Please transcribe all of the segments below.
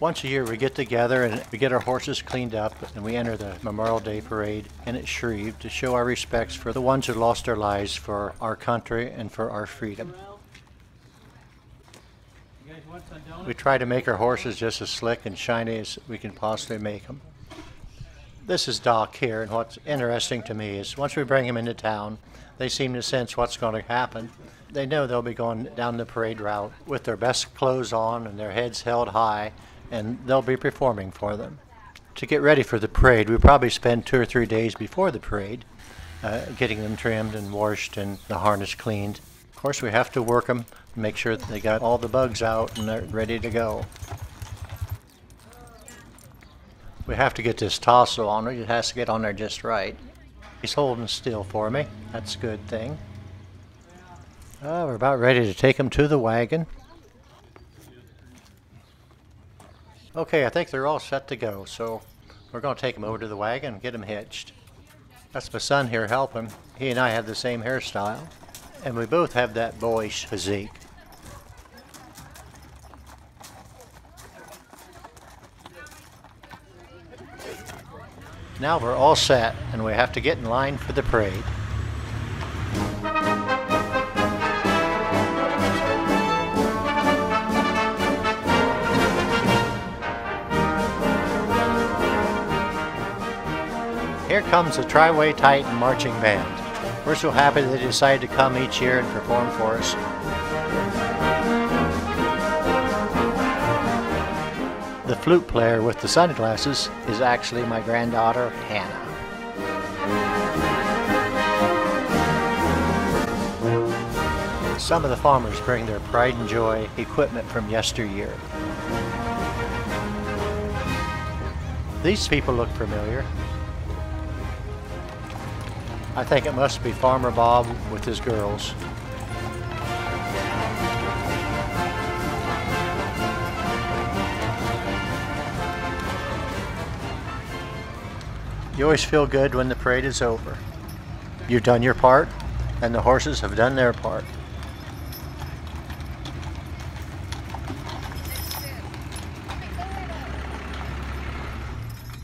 Once a year we get together and we get our horses cleaned up and we enter the Memorial Day Parade in at Shreve to show our respects for the ones who lost their lives for our country and for our freedom. We try to make our horses just as slick and shiny as we can possibly make them. This is Doc here, and what's interesting to me is once we bring him into town, they seem to sense what's going to happen. They know they'll be going down the parade route with their best clothes on and their heads held high, and they'll be performing for them. To get ready for the parade, we probably spend two or three days before the parade, uh, getting them trimmed and washed and the harness cleaned. Of course, we have to work them, make sure that they got all the bugs out and they're ready to go. We have to get this tassel on it. It has to get on there just right. He's holding still for me. That's a good thing. Oh, we're about ready to take him to the wagon. Okay, I think they're all set to go, so we're going to take him over to the wagon and get him hitched. That's my son here helping. He and I have the same hairstyle, and we both have that boyish physique. Now we're all set, and we have to get in line for the parade. Here comes the Triway Titan Marching Band. We're so happy they decided to come each year and perform for us. The flute player with the sunglasses is actually my granddaughter, Hannah. Some of the farmers bring their pride and joy equipment from yesteryear. These people look familiar. I think it must be Farmer Bob with his girls. You always feel good when the parade is over. You've done your part, and the horses have done their part.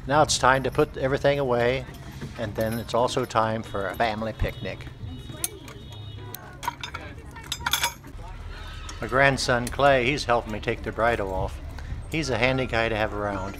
Now it's time to put everything away, and then it's also time for a family picnic. My grandson Clay, he's helping me take the bridle off. He's a handy guy to have around.